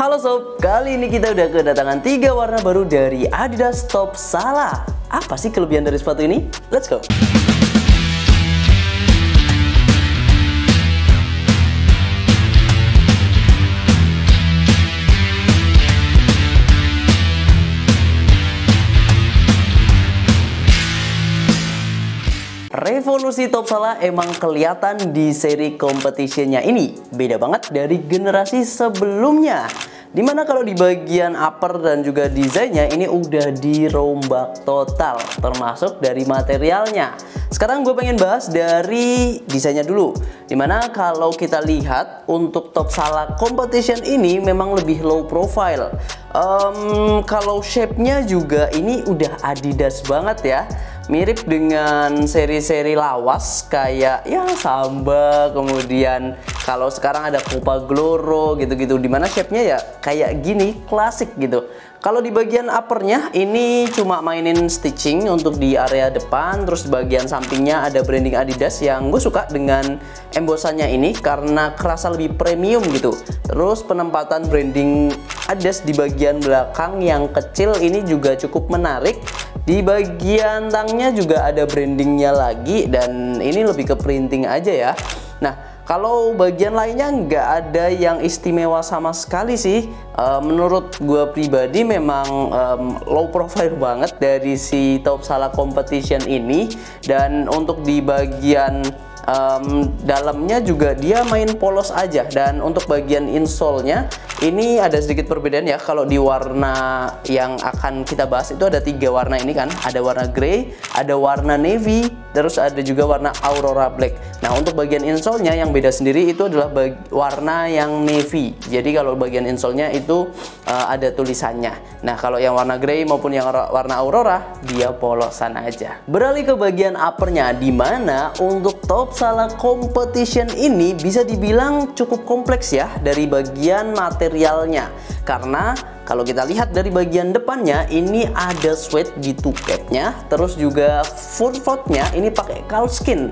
Halo sob, kali ini kita udah kedatangan tiga warna baru dari Adidas Top Salah. Apa sih kelebihan dari sepatu ini? Let's go! Revolusi Top Salah emang kelihatan di seri competitionnya ini. Beda banget dari generasi sebelumnya. Di mana kalau di bagian upper dan juga desainnya ini udah dirombak total. Termasuk dari materialnya. Sekarang gue pengen bahas dari desainnya dulu. Di mana kalau kita lihat untuk Top Salah Competition ini memang lebih low profile. Um, kalau shape-nya juga ini udah Adidas banget ya. Mirip dengan seri-seri lawas kayak ya Samba kemudian kalau sekarang ada Copa Gloro gitu-gitu. Di mana shape-nya ya kayak gini klasik gitu. Kalau di bagian uppernya ini cuma mainin stitching untuk di area depan. Terus bagian sampingnya ada branding Adidas yang gue suka dengan embosannya ini karena kerasa lebih premium gitu. Terus penempatan branding Adidas di bagian belakang yang kecil ini juga cukup menarik di bagian tangnya juga ada brandingnya lagi dan ini lebih ke printing aja ya nah kalau bagian lainnya nggak ada yang istimewa sama sekali sih. Uh, menurut gue pribadi memang um, low profile banget dari si Top Salah Competition ini. Dan untuk di bagian um, dalamnya juga dia main polos aja. Dan untuk bagian insole-nya ini ada sedikit perbedaan ya. Kalau di warna yang akan kita bahas itu ada tiga warna ini kan. Ada warna grey, ada warna navy, terus ada juga warna aurora black. Nah untuk bagian insole-nya yang beda sendiri itu adalah warna yang navy. Jadi kalau bagian insole-nya itu uh, ada tulisannya. Nah, kalau yang warna grey maupun yang warna aurora dia polosan aja. Beralih ke bagian uppernya di mana untuk top salah competition ini bisa dibilang cukup kompleks ya dari bagian materialnya. Karena kalau kita lihat dari bagian depannya ini ada sweat di two capnya, terus juga full footnya ini pakai skin.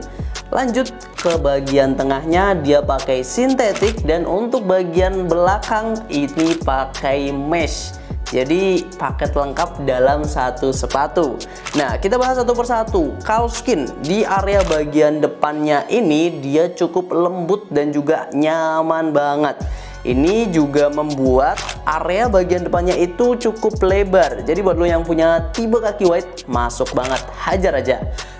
Lanjut ke bagian tengahnya dia pakai sintetik dan untuk bagian belakang ini pakai mesh. Jadi paket lengkap dalam satu sepatu. Nah, kita bahas satu persatu. Skin di area bagian depannya ini dia cukup lembut dan juga nyaman banget. Ini juga membuat area bagian depannya itu cukup lebar. Jadi buat lo yang punya tipe kaki white masuk banget, hajar aja.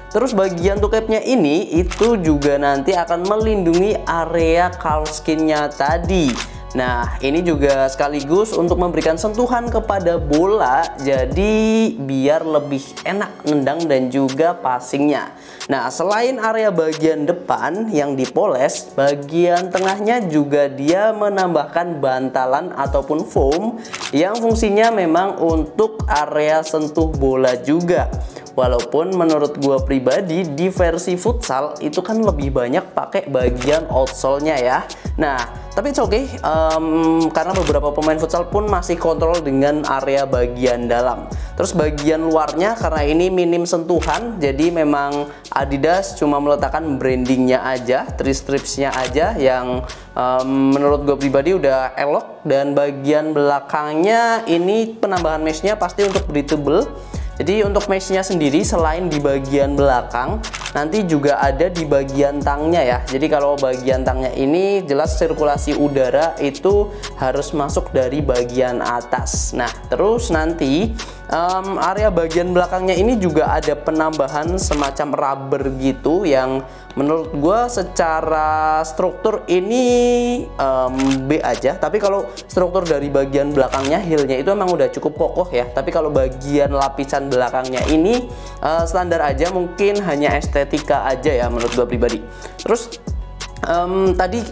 Terus bagian tukepnya ini itu juga nanti akan melindungi area skinnya tadi. Nah, ini juga sekaligus untuk memberikan sentuhan kepada bola jadi biar lebih enak nendang dan juga passingnya. Nah, selain area bagian depan yang dipoles, bagian tengahnya juga dia menambahkan bantalan ataupun foam yang fungsinya memang untuk area sentuh bola juga. Walaupun menurut gue pribadi di versi futsal itu kan lebih banyak pakai bagian outsole-nya ya. Nah, tapi it's okay um, karena beberapa pemain futsal pun masih kontrol dengan area bagian dalam. Terus bagian luarnya karena ini minim sentuhan, jadi memang Adidas cuma meletakkan brandingnya aja, three stripsnya aja yang um, menurut gue pribadi udah elok dan bagian belakangnya ini penambahan meshnya pasti untuk breathable jadi untuk meshnya sendiri selain di bagian belakang, nanti juga ada di bagian tangnya ya. Jadi kalau bagian tangnya ini jelas sirkulasi udara itu harus masuk dari bagian atas. Nah terus nanti um, area bagian belakangnya ini juga ada penambahan semacam rubber gitu yang menurut gue secara struktur ini um, B aja. Tapi kalau struktur dari bagian belakangnya heelnya itu emang udah cukup kokoh ya. Tapi kalau bagian lapisan belakangnya ini uh, standar aja mungkin hanya estetika aja ya menurut gue pribadi. Terus um, tadi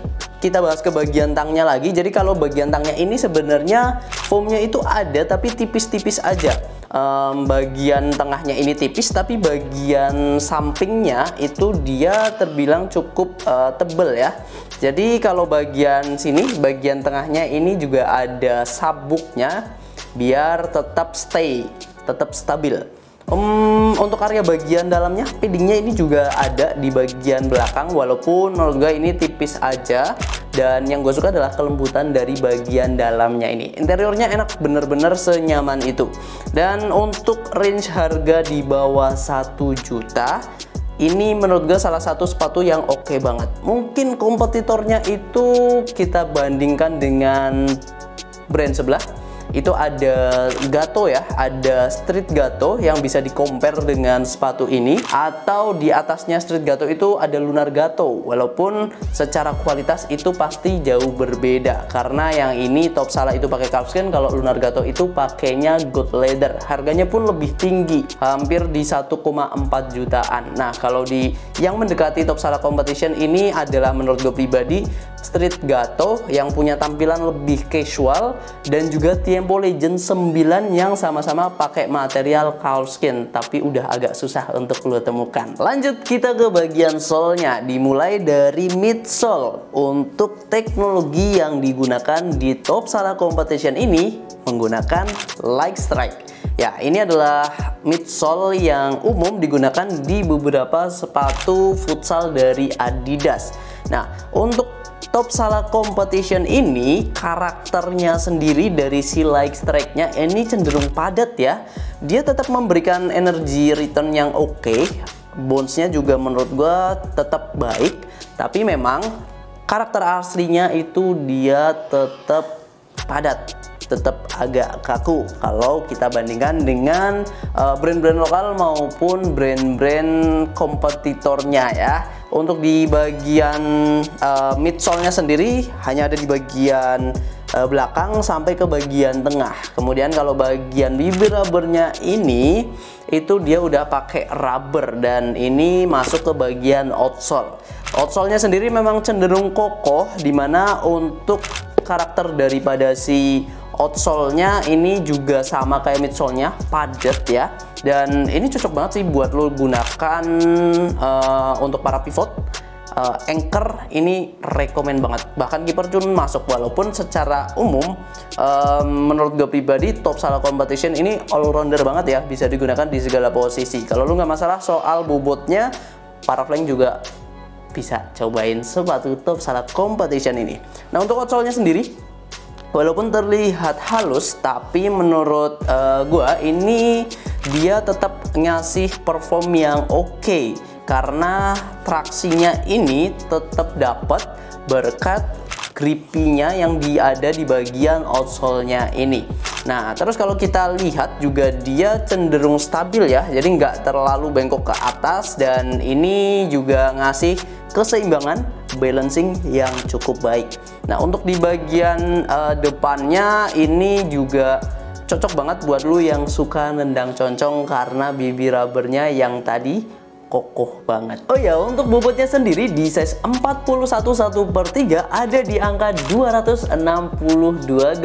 kita bahas ke bagian tangnya lagi. Jadi kalau bagian tangnya ini sebenarnya foamnya itu ada tapi tipis-tipis aja. Um, bagian tengahnya ini tipis tapi bagian sampingnya itu dia terbilang cukup uh, tebel ya. Jadi kalau bagian sini bagian tengahnya ini juga ada sabuknya biar tetap stay tetap stabil Um, untuk area bagian dalamnya, paddingnya ini juga ada di bagian belakang walaupun menurut gue ini tipis aja. Dan yang gue suka adalah kelembutan dari bagian dalamnya ini. Interiornya enak bener-bener senyaman itu. Dan untuk range harga di bawah 1 juta ini menurut gue salah satu sepatu yang oke okay banget. Mungkin kompetitornya itu kita bandingkan dengan brand sebelah itu ada Gato ya, ada Street Gato yang bisa di compare dengan sepatu ini. Atau di atasnya Street Gato itu ada Lunar Gato. Walaupun secara kualitas itu pasti jauh berbeda. Karena yang ini top salah itu pakai calfskin kalau Lunar Gato itu pakainya good leather. Harganya pun lebih tinggi hampir di 1,4 jutaan. Nah kalau di yang mendekati top salah competition ini adalah menurut gue pribadi Street Gato yang punya tampilan lebih casual dan juga Tiempo Legend 9 yang sama-sama pakai material calfskin tapi udah agak susah untuk lo temukan. Lanjut kita ke bagian solnya dimulai dari midsole. Untuk teknologi yang digunakan di top salah competition ini menggunakan light strike. Ya, ini adalah midsole yang umum digunakan di beberapa sepatu futsal dari Adidas. Nah, untuk Top Salah Competition ini karakternya sendiri dari si like strike-nya ini cenderung padat ya. Dia tetap memberikan energi return yang oke. Okay. Bounce-nya juga menurut gue tetap baik. Tapi memang karakter aslinya itu dia tetap padat tetap agak kaku kalau kita bandingkan dengan eh, brand-brand lokal maupun brand-brand kompetitornya ya. Untuk di bagian uh, midsole-nya sendiri hanya ada di bagian uh, belakang sampai ke bagian tengah. Kemudian kalau bagian bibir rubbernya ini itu dia udah pakai rubber dan ini masuk ke bagian outsole. Outsole-nya sendiri memang cenderung kokoh di mana untuk karakter daripada si outsole-nya ini juga sama kayak midsole-nya padat ya. Dan ini cocok banget sih buat lo gunakan uh, untuk para pivot. Uh, anchor ini rekomend banget. Bahkan keeper cun masuk walaupun secara umum uh, menurut gue pribadi top salah competition ini all rounder banget ya bisa digunakan di segala posisi. Kalau lu nggak masalah soal bobotnya para flank juga bisa cobain sepatu top salah competition ini. Nah untuk outsole-nya sendiri walaupun terlihat halus tapi menurut uh, gua ini dia tetap ngasih perform yang oke. Okay, karena traksinya ini tetap dapat berkat gripinya yang di ada di bagian outsole-nya ini. Nah, terus kalau kita lihat juga dia cenderung stabil ya, jadi nggak terlalu bengkok ke atas dan ini juga ngasih keseimbangan balancing yang cukup baik. Nah, untuk di bagian uh, depannya ini juga cocok banget buat lu yang suka nendang concong karena bibir rubbernya yang tadi kokoh banget. Oh ya, untuk bobotnya sendiri di size 41 1 per 3 ada di angka 262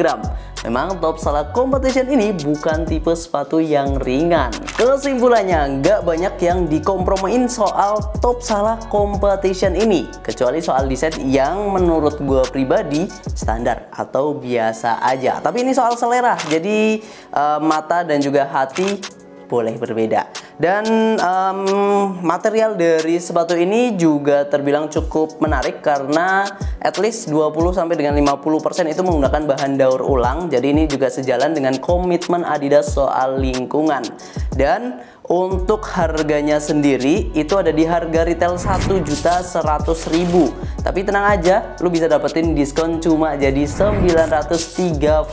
gram. Memang top salah competition ini bukan tipe sepatu yang ringan. Kesimpulannya, nggak banyak yang dikompromiin soal top salah competition ini. Kecuali soal desain yang menurut gue pribadi standar atau biasa aja. Tapi ini soal selera, jadi uh, mata dan juga hati boleh berbeda. Dan um, material dari sepatu ini juga terbilang cukup menarik karena at least 20 sampai dengan 50% itu menggunakan bahan daur ulang. Jadi ini juga sejalan dengan komitmen Adidas soal lingkungan. Dan untuk harganya sendiri itu ada di harga retail 1.100.000. Tapi tenang aja, lu bisa dapetin diskon cuma jadi 935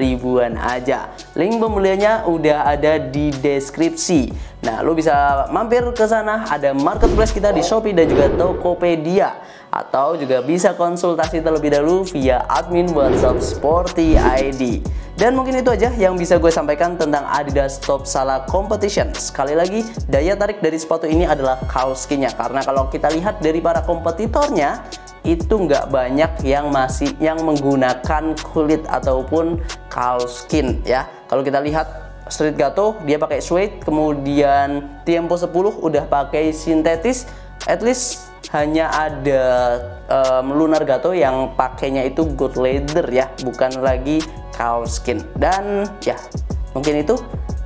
ribuan aja. Link pembeliannya udah ada di deskripsi. Nah, lu bisa mampir ke sana, ada marketplace kita di Shopee dan juga Tokopedia atau juga bisa konsultasi terlebih dahulu via admin WhatsApp Sporty ID. Dan mungkin itu aja yang bisa gue sampaikan tentang Adidas Top Salah Competition. Sekali lagi, daya tarik dari sepatu ini adalah kaoskinnya karena kalau kita lihat dari para kompetitornya itu nggak banyak yang masih yang menggunakan kulit ataupun kaoskin ya. Kalau kita lihat Street Gato dia pakai suede, kemudian Tempo 10 udah pakai sintetis, at least hanya ada um, Lunar Gato yang pakainya itu good leather ya, bukan lagi cow skin. Dan ya, mungkin itu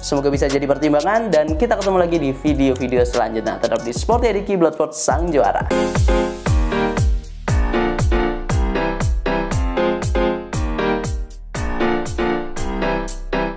Semoga bisa jadi pertimbangan dan kita ketemu lagi di video-video selanjutnya. Tetap di Sport Ediki Bloodsport Sang Juara.